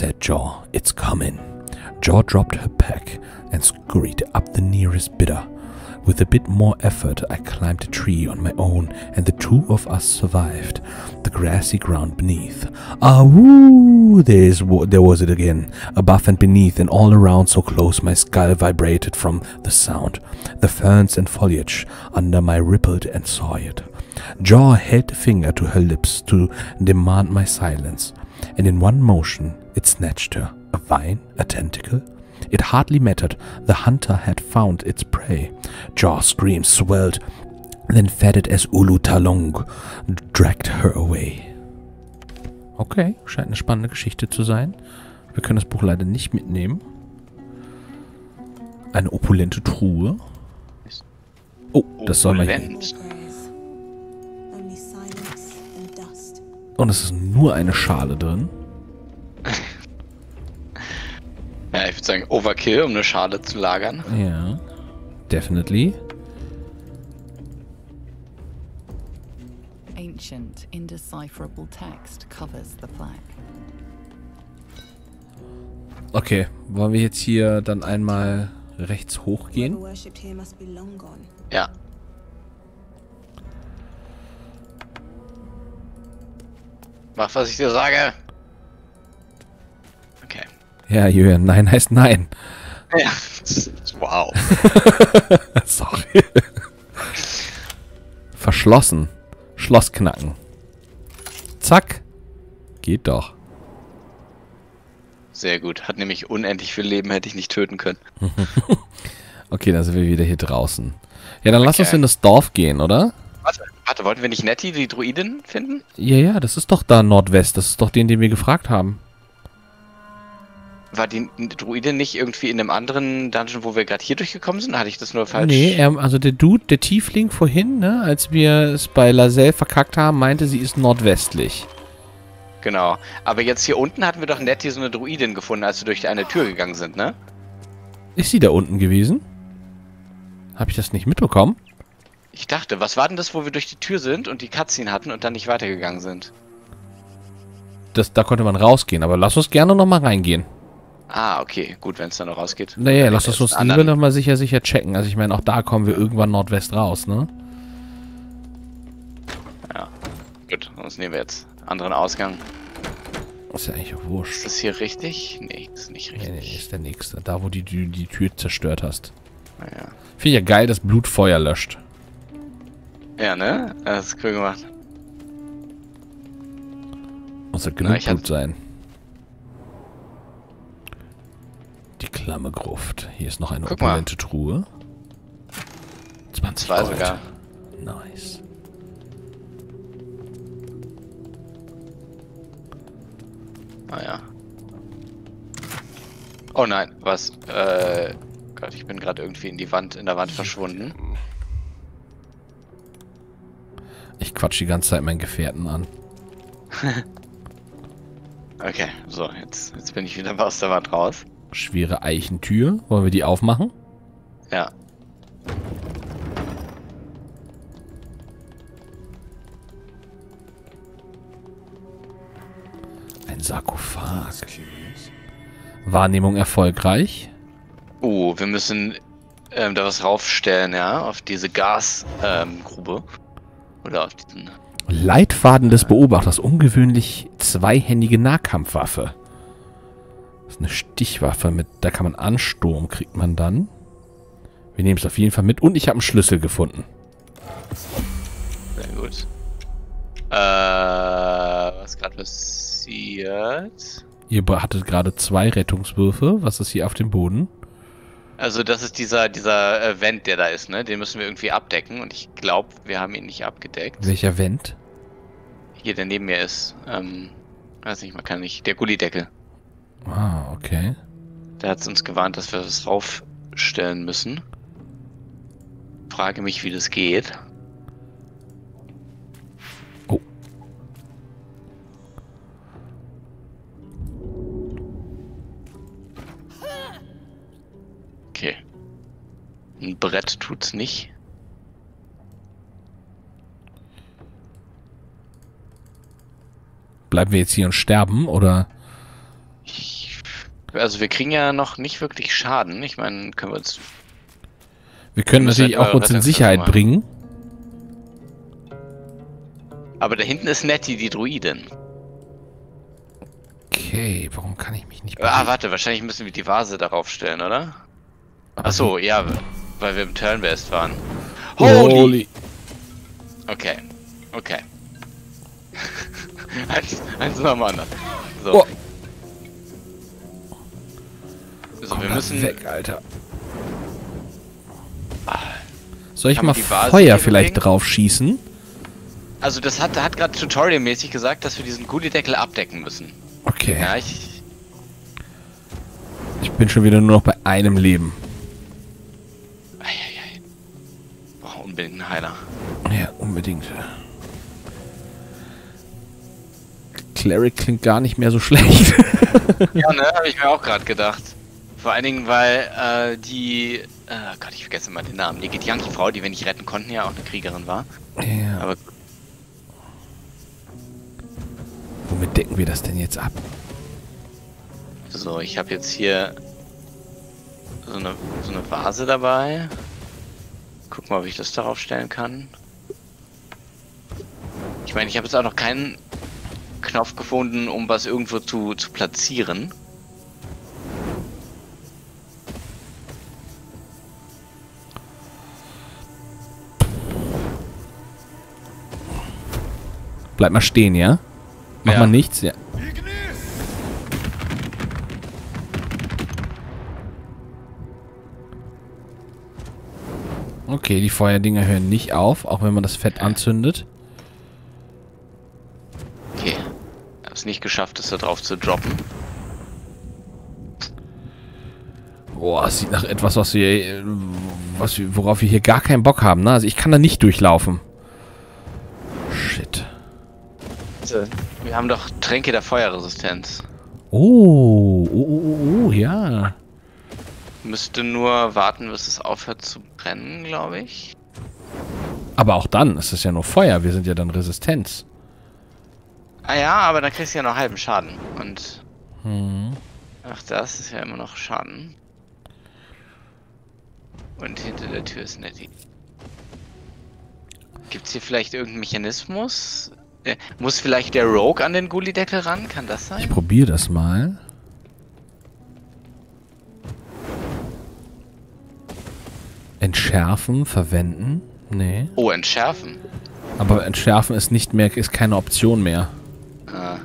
said Jaw. It's coming. Jaw dropped her pack and scurried up the nearest bidder. With a bit more effort, I climbed a tree on my own, and the two of us survived the grassy ground beneath. Ah, woo! There's, there was it again, above and beneath, and all around, so close my skull vibrated from the sound. The ferns and foliage under my rippled and it. Jaw held a finger to her lips to demand my silence, and in one motion it snatched her. A vine? A tentacle? It hardly mattered. The hunter had found its prey. Jaw's screams swelled, then faded as Ulu Talong dragged her away. Okay, scheint eine spannende Geschichte zu sein. Wir können das Buch leider nicht mitnehmen. Eine opulente Truhe. Oh, das soll man hier. Und es ist nur eine Schale drin. Ja, ich würde sagen Overkill, um eine Schale zu lagern. Ja. Definitely. Ancient, indecipherable text covers the plaque. Okay, wollen wir jetzt hier dann einmal rechts hochgehen? Ja. Mach, was ich dir sage. Okay. Ja, Julian, nein heißt nein. Ja. Wow. Sorry. Verschlossen. Schloss knacken. Zack. Geht doch. Sehr gut. Hat nämlich unendlich viel Leben, hätte ich nicht töten können. Okay, dann sind wir wieder hier draußen. Ja, dann lass uns Okay. in das Dorf gehen, oder? Warte, Warte, wollten wir nicht Nettie, die Druidin, finden? Ja, ja, das ist doch da Nordwest. Das ist doch den, den wir gefragt haben. War die Druidin nicht irgendwie in einem anderen Dungeon, wo wir gerade hier durchgekommen sind? Hatte ich das nur falsch? Nee, er, also der Dude, der Tiefling vorhin, ne, als wir es bei Laselle verkackt haben, meinte, sie ist nordwestlich. Genau. Aber jetzt hier unten hatten wir doch Nettie so eine Druidin gefunden, als wir durch eine Tür gegangen sind, ne? Ist sie da unten gewesen? Habe ich das nicht mitbekommen? Ich dachte, was war denn das, wo wir durch die Tür sind und die Cutscene hatten und dann nicht weitergegangen sind? Das, da konnte man rausgehen, aber lass uns gerne nochmal reingehen. Ah, okay. Gut, wenn es dann noch rausgeht. Naja, lass ist uns lieber nochmal sicher, sicher checken. Also ich meine, auch da kommen wir irgendwann Nordwest raus, ne? Gut, sonst nehmen wir jetzt anderen Ausgang. Ist ja eigentlich auch Ist wurscht. das hier richtig? Nee, ist nicht Nee, richtig. nee, ist der nächste. Da, wo die, die, die Tür zerstört hast. Naja. Finde ich ja geil, dass Blut Feuer löscht. Ja, ne? Das ist cool gemacht. Muss ja genug hab- Blut sein. Die klamme Gruft. Hier ist noch eine Guck mal. opulente Truhe. 20 Zwei Gold. sogar. Nice. Naja. Oh nein, was? Äh. Gott, ich bin gerade irgendwie in die Wand, in der Wand verschwunden. Ich quatsch die ganze Zeit meinen Gefährten an. Okay, so, jetzt, jetzt bin ich wieder aus der Wand raus. Schwere Eichentür. Wollen wir die aufmachen? Ja. Ein Sarkophag. Wahrnehmung erfolgreich. Uh, wir müssen ähm, da was raufstellen, ja, auf diese Gasgrube. Ähm. Oder auf diesen. Leitfaden des Beobachters. Ungewöhnlich zweihändige Nahkampfwaffe. Eine Stichwaffe mit, da kann man Ansturm, kriegt man dann. Wir nehmen es auf jeden Fall mit. Und ich habe einen Schlüssel gefunden. Sehr gut. Äh, was gerade passiert? Ihr hattet gerade zwei Rettungswürfe. Was ist hier auf dem Boden? Also das ist dieser dieser äh, Vent, der da ist, ne? Den müssen wir irgendwie abdecken und ich glaube, wir haben ihn nicht abgedeckt. Welcher Vent? Hier, der neben mir ist. Ähm, weiß nicht, man kann nicht. Der Gullideckel. Ah, okay. Der hat uns gewarnt, dass wir das raufstellen müssen. Frage mich, wie das geht. Oh. Okay. Ein Brett tut's nicht. Bleiben wir jetzt hier und sterben oder? Also wir kriegen ja noch nicht wirklich Schaden. Ich meine, können wir uns. Wir können natürlich auch uns in Sicherheit bringen. Aber da hinten ist Nettie, die Druidin. Okay, warum kann ich mich nicht Ah, bewegen? warte, wahrscheinlich müssen wir die Vase darauf stellen, oder? Aber Ach so, ja, weil wir im Turnbest waren. Holy! Holy. Okay, okay. eins, eins nach dem anderen. So. Oh. So, Komm wir müssen. weg, Alter. Soll ich Kann mal Feuer vielleicht bewegen? drauf schießen? Also das hat, hat gerade tutorialmäßig gesagt, dass wir diesen Gullideckel abdecken müssen. Okay. Ja, ich. Ich bin schon wieder nur noch bei einem Leben. Eieiei. Brauche unbedingt einen Heiler. Ja, unbedingt. Cleric klingt gar nicht mehr so schlecht. Ja, ne, habe ich mir auch gerade gedacht. Vor allen Dingen, weil äh, die. Äh, Gott, ich vergesse mal den Namen. Die Githyanki-Frau, die wir nicht retten konnten, ja auch eine Kriegerin war. ja. Aber Womit decken wir das denn jetzt ab? so, ich habe jetzt hier so eine, so eine Vase dabei. Guck mal, ob ich das darauf stellen kann. Ich meine, ich habe jetzt auch noch keinen Knopf gefunden, um was irgendwo zu, zu platzieren. Bleib mal stehen, ja? Mach Ja. mal nichts, ja. Okay, die Feuerdinger hören nicht auf, auch wenn man das Fett anzündet. Okay. Ich hab's nicht geschafft, es da drauf zu droppen. Boah, es sieht nach etwas, was wir, was wir, worauf wir hier gar keinen Bock haben, ne? Also ich kann da nicht durchlaufen. Shit. Also, wir haben doch Tränke der Feuerresistenz. Oh, oh, oh, oh, oh, ja. Müsste nur warten, bis es aufhört zu brennen, glaube ich. Aber auch dann ist es ja nur Feuer. Wir sind ja dann Resistenz. Ah ja, aber dann kriegst du ja noch halben Schaden. Und. Hm. Ach, das ist ja immer noch Schaden. Und hinter der Tür ist Nettie. Gibt's hier vielleicht irgendeinen Mechanismus? Äh, muss vielleicht der Rogue an den Gullideckel ran? Kann das Ich sein? probiere das mal. Entschärfen, verwenden. Nee. Oh, entschärfen. Aber entschärfen ist nicht mehr, ist keine Option mehr. Ah.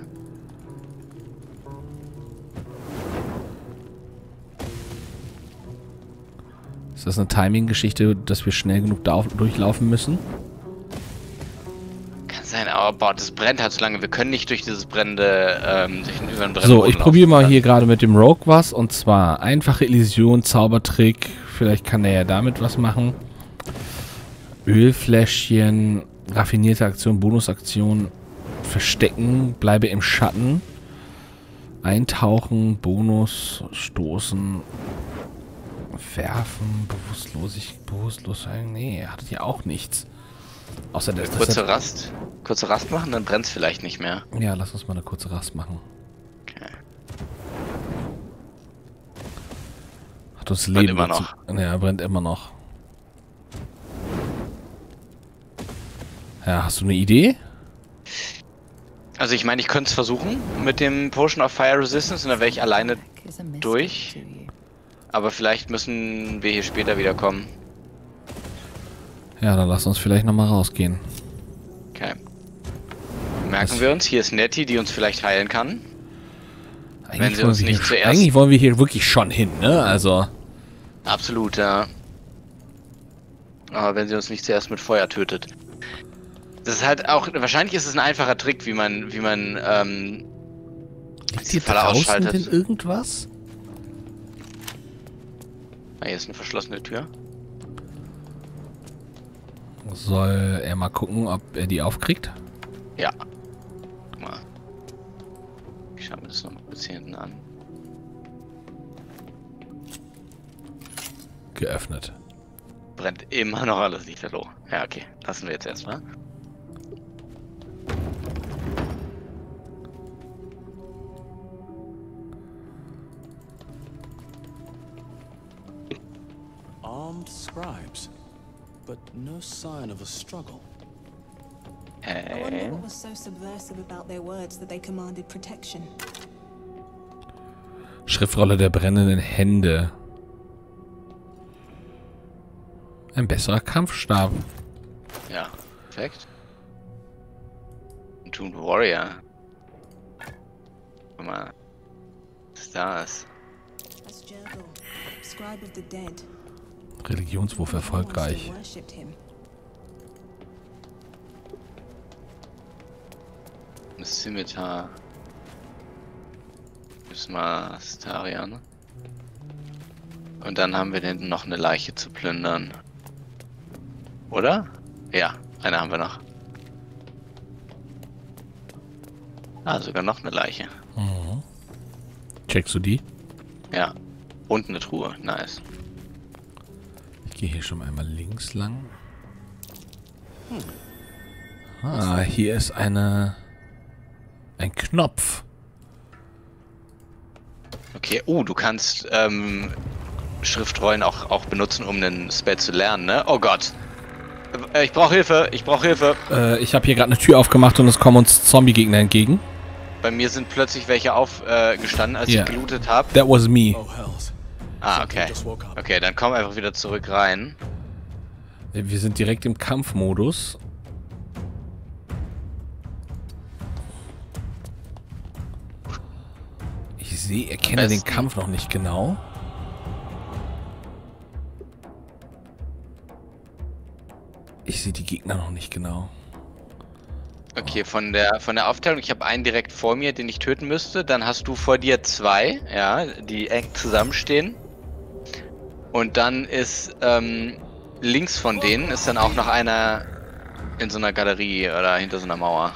Ist das eine Timing-Geschichte, dass wir schnell genug da durchlaufen müssen? Sein, aber boah, das brennt halt so lange. Wir können nicht durch dieses brennende, ähm, durch den über den So, ich probiere mal hier gerade mit dem Rogue was. Und zwar einfache Illusion, Zaubertrick. Vielleicht kann der ja damit was machen. Ölfläschchen, raffinierte Aktion, Bonusaktion, verstecken, bleibe im Schatten. Eintauchen, Bonus, stoßen, werfen, bewusstlosigkeit, bewusstlos sein. Nee, er hat ja auch nichts. Außer das, das Kurze Rast. Kurze Rast machen, dann brennt's vielleicht nicht mehr. Ja, lass uns mal eine kurze Rast machen. Okay. Hat uns Brennt Leben immer dazu- noch. Ja, brennt immer noch. Ja, hast du eine Idee? Also ich meine, ich könnte es versuchen mit dem Potion of Fire Resistance und dann wäre ich alleine, Durch? aber vielleicht müssen wir hier später wieder kommen. Ja, dann lass uns vielleicht nochmal rausgehen. Okay. Merken Das- wir uns, hier ist Nettie, die uns vielleicht heilen kann. Eigentlich sie wollen uns wir nicht hier, zuerst- Eigentlich wollen wir hier wirklich schon hin, ne? Also, Absolut, ja. Aber wenn sie uns nicht zuerst mit Feuer tötet. Das ist halt auch, wahrscheinlich ist es ein einfacher Trick, wie man, wie man, ähm, die hier Falle draußen ausschaltet. denn irgendwas? ah, hier ist eine verschlossene Tür. Soll er mal gucken, ob er die aufkriegt? Ja. Guck mal. Ich schau mir das nochmal kurz hier hinten an. Geöffnet. Brennt immer noch alles lichterloh. Ja, okay. Lassen wir jetzt erstmal. Armed scribes, but no sign of a struggle. I wonder what was so subversive about their words that they commanded protection. Schriftrolle der brennenden Hände. Ein besserer Kampfstab. ja. Perfekt. Ein Toon Warrior. Guck mal. Was ist. That's Jurgle, scribe of the dead. Religionswurf erfolgreich. Scimitar. Ist mal Starian. Und dann haben wir da hinten noch eine Leiche zu plündern. Oder? Ja, eine haben wir noch. Ah, sogar noch eine Leiche. Checkst du die? Ja. Und eine Truhe. Nice. Ich gehe hier schon mal einmal links lang. Ah, hier ist eine... Ein Knopf. Okay, uh, du kannst ähm, Schriftrollen auch, auch benutzen, um einen Spell zu lernen, ne? Oh Gott. Äh, Ich brauche Hilfe, ich brauche Hilfe. Äh, ich habe hier gerade eine Tür aufgemacht und es kommen uns Zombie-Gegner entgegen. Bei mir sind plötzlich welche aufgestanden, äh, als Ja. ich gelootet habe. That was me. Oh, hells. Ah, okay. Okay, dann komm einfach wieder zurück rein. Wir sind direkt im Kampfmodus. Ich sehe, erkenne den. Kampf noch nicht genau. sehe die Gegner noch nicht genau. Okay, von der von der Aufteilung, ich habe einen direkt vor mir, den ich töten müsste. Dann hast du vor dir zwei, ja, die eng zusammenstehen. Und dann ist ähm, links von denen ist dann auch noch einer in so einer Galerie oder hinter so einer Mauer.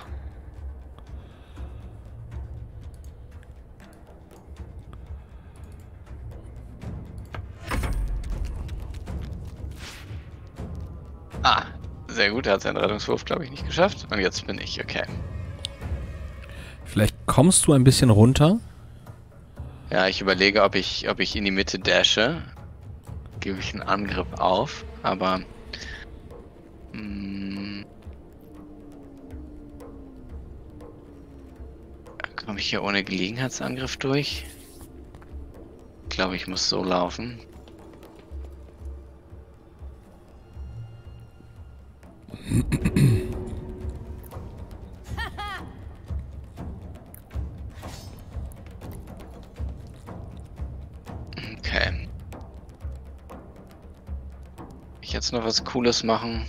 Ah, sehr gut, er hat seinen Rettungswurf, glaube ich, nicht geschafft. Und jetzt bin ich, okay. Vielleicht kommst du ein bisschen runter. Ja, ich überlege, ob ich, ob ich in die Mitte dashe. Gebe ich einen Angriff auf, aber. mm, Komme ich hier ohne Gelegenheitsangriff durch? Ich glaube, ich muss so laufen. jetzt noch was Cooles machen?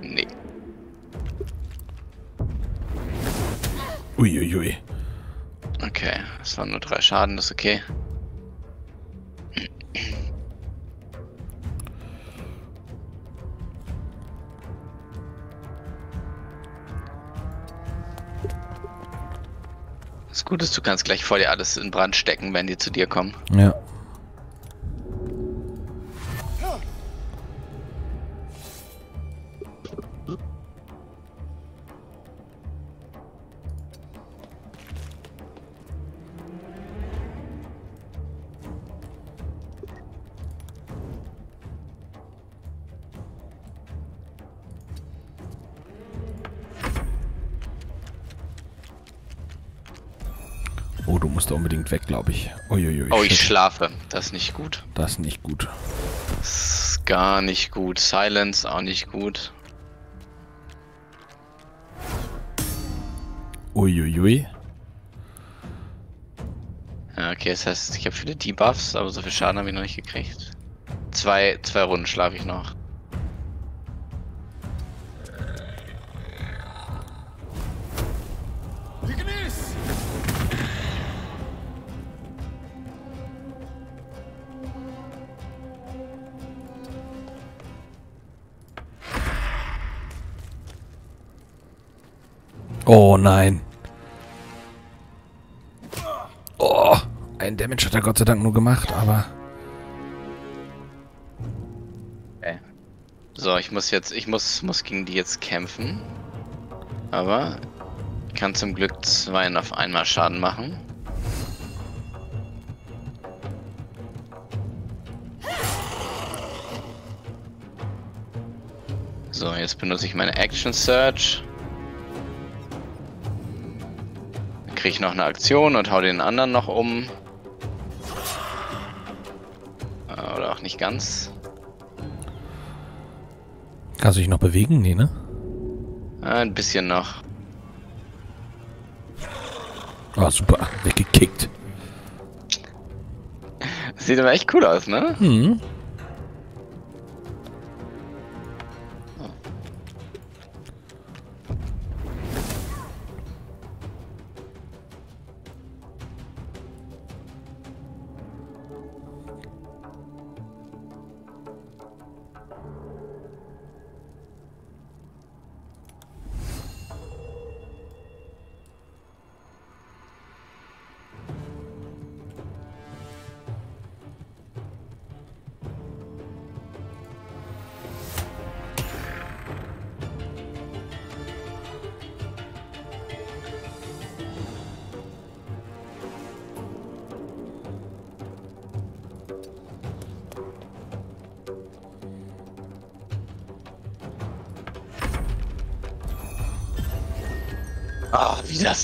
Nee. Uiuiui. Okay, das waren nur drei Schaden, das ist okay. Das Gute ist, du kannst gleich vor dir alles in Brand stecken, wenn die zu dir kommen. Ja. Weg, glaube ich. Uiuiui. Oh, ich shit. schlafe. Das ist nicht gut. Das ist nicht gut. Das ist gar nicht gut. Silence auch nicht gut. Uiuiui. Ja, okay, das heißt, ich habe viele Debuffs, aber so viel Schaden habe ich noch nicht gekriegt. Zwei, zwei Runden schlafe ich noch. Oh nein. Oh, ein Damage hat er Gott sei Dank nur gemacht, aber. Okay. So, ich muss jetzt, ich muss, muss gegen die jetzt kämpfen. Aber kann zum Glück zwei auf einmal Schaden machen. So, jetzt benutze ich meine Action Search. Kriege ich noch eine Aktion und hau den anderen noch um. Äh, Oder auch nicht ganz. Kannst du dich noch bewegen? Nee, ne? Ah, Ein bisschen noch. Oh, super. Weggekickt. Sieht aber echt cool aus, ne? Hm.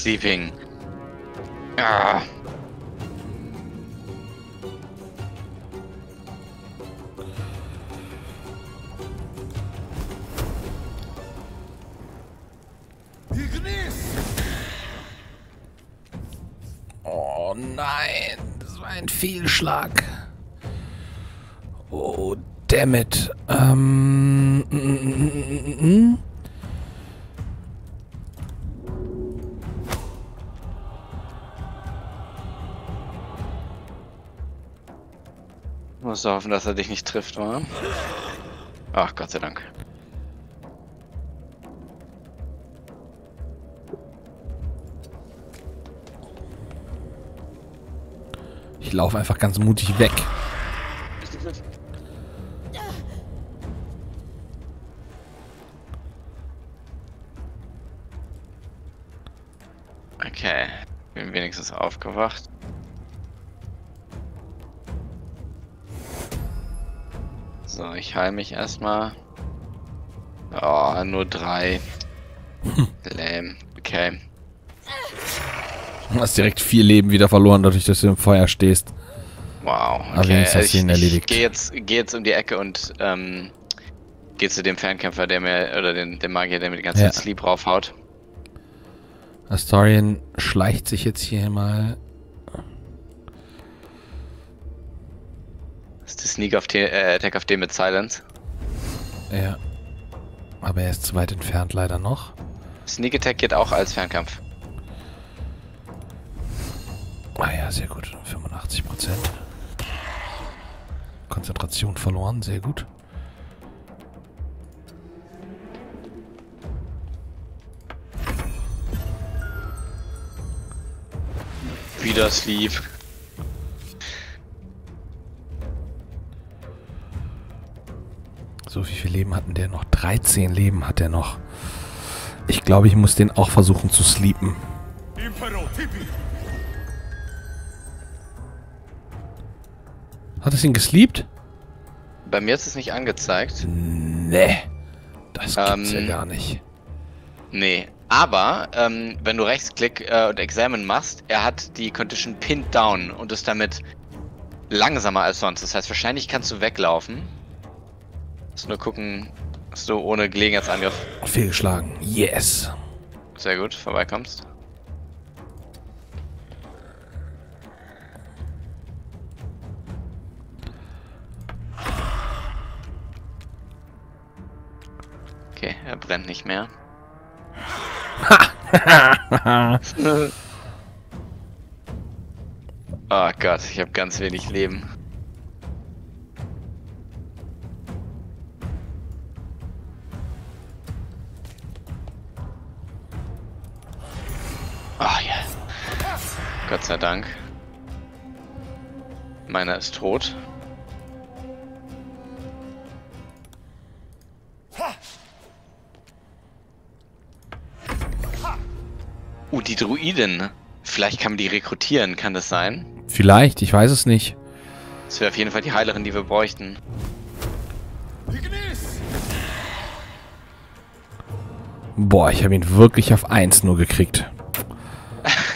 Sleeping. Ah. Oh nein. Das war ein Fehlschlag. Oh, Dammit. Ähm. mm, mm, mm, mm, mm. Muss hoffen, dass er dich nicht trifft, wa? Ach, Gott sei Dank. Ich laufe einfach ganz mutig weg. Okay. Bin wenigstens aufgewacht. Ich heile mich erstmal. Oh, nur drei. Lame. Okay. Du hast direkt vier Leben wieder verloren, dadurch, dass du im Feuer stehst. Wow. Aber Okay. wenigstens hast du ihn erledigt. Ich gehe jetzt, geh jetzt um die Ecke und ähm, gehe zu dem Fernkämpfer, der mir, oder den, dem Magier, der mir die ganze Ja. Zeit Sleep raufhaut. Astarion schleicht sich jetzt hier mal. Ist die Sneak auf äh, Attack auf den mit Silence. Ja. Aber er ist zu weit entfernt leider noch. Sneak Attack geht auch als Fernkampf. Ah ja, sehr gut. 85 Prozent. Konzentration verloren, sehr gut. Wieder Sleep. Wie viel Leben hatten der noch? 13 Leben hat er noch. Ich glaube, ich muss den auch versuchen zu sleepen. Hat es ihn gesleept? Bei mir ist es nicht angezeigt. Nee. Das gibt's ja Ähm, gar nicht. Nee. Aber, ähm, wenn du Rechtsklick äh, und Examine machst, er hat die Condition pinned down und ist damit langsamer als sonst. Das heißt, wahrscheinlich kannst du weglaufen. Musst nur gucken, dass du ohne Gelegenheitsangriff Fehlgeschlagen. Yes. sehr gut vorbeikommst. Okay, er brennt nicht mehr. oh Gott, ich habe ganz wenig Leben. Gott sei Dank. Meiner ist tot. Uh, die Druiden. Vielleicht kann man die rekrutieren, kann das sein? Vielleicht, ich weiß es nicht. Das wäre auf jeden Fall die Heilerin, die wir bräuchten. Boah, ich habe ihn wirklich auf 1 nur gekriegt.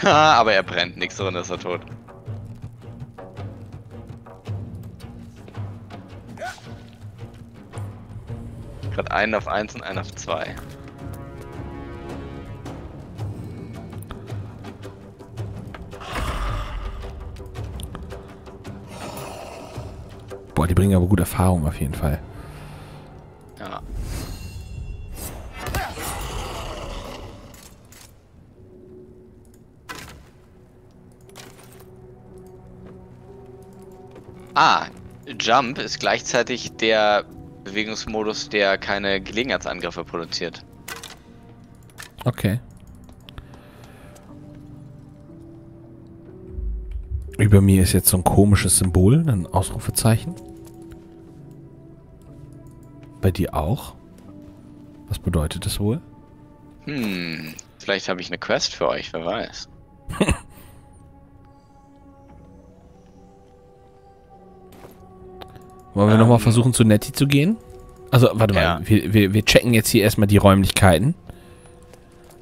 Aber er brennt, nix drin ist er tot. Gerade einen auf 1 und einen auf 2. Boah, die bringen aber gut Erfahrung auf jeden Fall. Ah, Jump ist gleichzeitig der Bewegungsmodus, der keine Gelegenheitsangriffe produziert. Okay. Über mir ist jetzt so ein komisches Symbol, ein Ausrufezeichen. Bei dir auch? Was bedeutet das wohl? Hm, vielleicht habe ich eine Quest für euch, wer weiß. Wollen wir Ähm. nochmal versuchen, zu Nettie zu gehen? Also, warte Ja. mal, wir, wir, wir checken jetzt hier erstmal die Räumlichkeiten.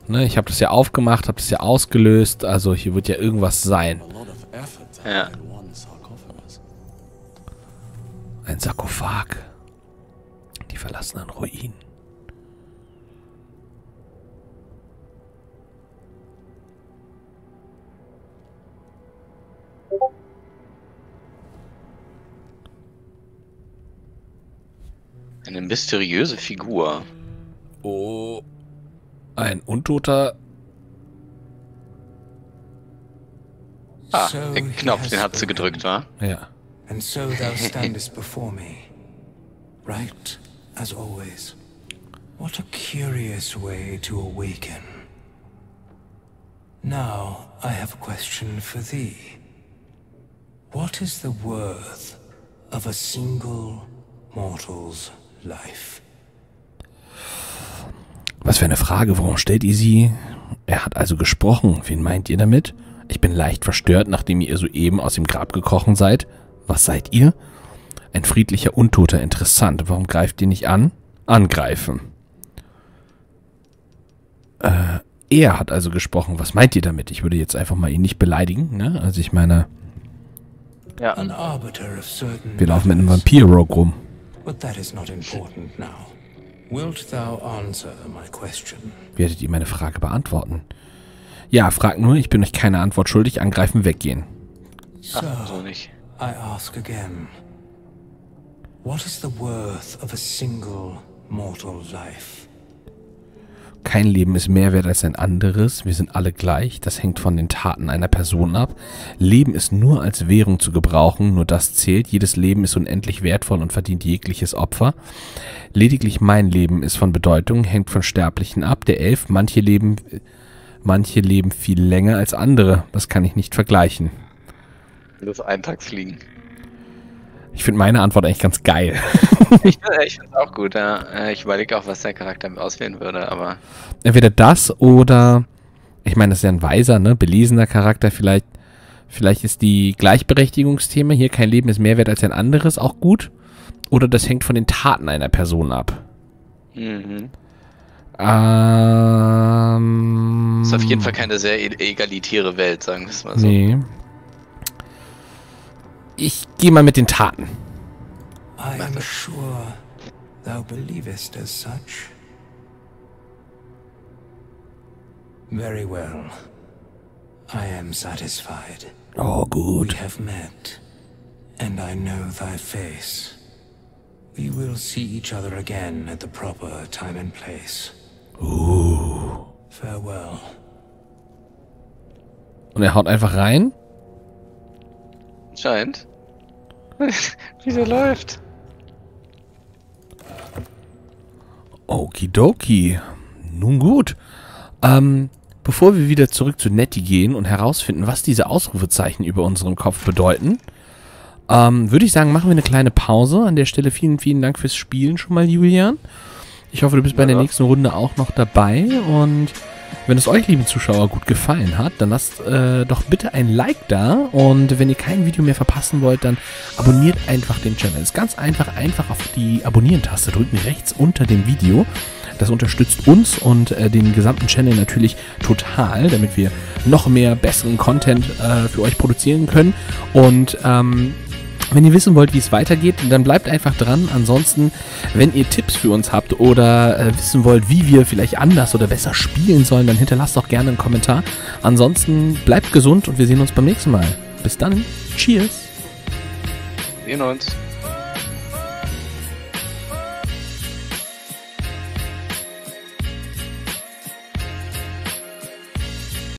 Ne, ich habe das ja aufgemacht, habe das ja ausgelöst, also hier wird ja irgendwas sein. Ja. Ein Sarkophag. Die verlassenen Ruinen. Eine mysteriöse Figur. Oh. Ein Untoter. Ah, So der he Knopf, den hat sie gedrückt, wa? Ja. And so thou standest before me, right as always. What a curious way to awaken. Now I have a question for thee. What is the worth of a single mortal's life? Was für eine Frage, warum stellt ihr sie? Er hat also gesprochen. Wen meint ihr damit? Ich bin leicht verstört, nachdem ihr soeben aus dem Grab gekrochen seid. Was seid ihr? Ein friedlicher Untoter, interessant. Warum greift ihr nicht an? Angreifen. Äh, er hat also gesprochen. Was meint ihr damit? Ich würde jetzt einfach mal ihn nicht beleidigen, ne? Also ich meine, Ja. Wir laufen mit einem. Vampir-Rogue rum. But that is not important now. Wilt thou answer my question? Werdet ihr meine Frage beantworten? Ja, fragt nur, ich bin euch keine Antwort schuldig. Angreifen, weggehen. So, So nicht. I ask again. What is the worth of a single mortal life? Kein Leben ist mehr wert als ein anderes. Wir sind alle gleich. Das hängt von den Taten einer Person ab. Leben ist nur als Währung zu gebrauchen. Nur das zählt. Jedes Leben ist unendlich wertvoll und verdient jegliches Opfer. Lediglich mein Leben ist von Bedeutung, hängt von Sterblichen ab. Der Elf, manche leben, manche leben viel länger als andere. Das kann ich nicht vergleichen. Das Eintagsfliegen. Ich finde meine Antwort eigentlich ganz geil. Ich, ich finde es auch gut, ja. Äh, Ich überlege auch, was der Charakter auswählen würde, aber Entweder das oder, ich meine, das ist ja ein weiser, ne, belesener Charakter. Vielleicht, vielleicht ist die Gleichberechtigungsthema hier, kein Leben ist mehr wert als ein anderes, auch gut. Oder das hängt von den Taten einer Person ab. mhm. Ähm, ist auf jeden Fall keine sehr e- egalitäre Welt, sagen wir es mal so. Nee. Ich gehe mal mit den Taten. I am sure thou believest as such. Very well. I am satisfied. Oh, gut. We have met, and I know thy face. We will see each other again at the proper time and place. Uh. Farewell. Und er haut einfach rein. Scheint. Wie der läuft. Okidoki. Nun gut. Ähm, bevor wir wieder zurück zu Nettie gehen und herausfinden, was diese Ausrufezeichen über unserem Kopf bedeuten, ähm, würde ich sagen, machen wir eine kleine Pause. An der Stelle vielen, vielen Dank fürs Spielen schon mal, Julian. Ich hoffe, du bist bei der Ja. nächsten Runde auch noch dabei und wenn es euch, lieben Zuschauer, gut gefallen hat, dann lasst äh, doch bitte ein Like da und wenn ihr kein Video mehr verpassen wollt, dann abonniert einfach den Channel. ist ganz einfach, einfach auf die Abonnieren-Taste drücken, rechts unter dem Video. Das unterstützt uns und äh, den gesamten Channel natürlich total, damit wir noch mehr besseren Content äh, für euch produzieren können. Und ähm, wenn ihr wissen wollt, wie es weitergeht, dann bleibt einfach dran. Ansonsten, wenn ihr Tipps für uns habt oder äh, wissen wollt, wie wir vielleicht anders oder besser spielen sollen, dann hinterlasst doch gerne einen Kommentar. Ansonsten bleibt gesund und wir sehen uns beim nächsten Mal. Bis dann. Cheers. Sehen uns.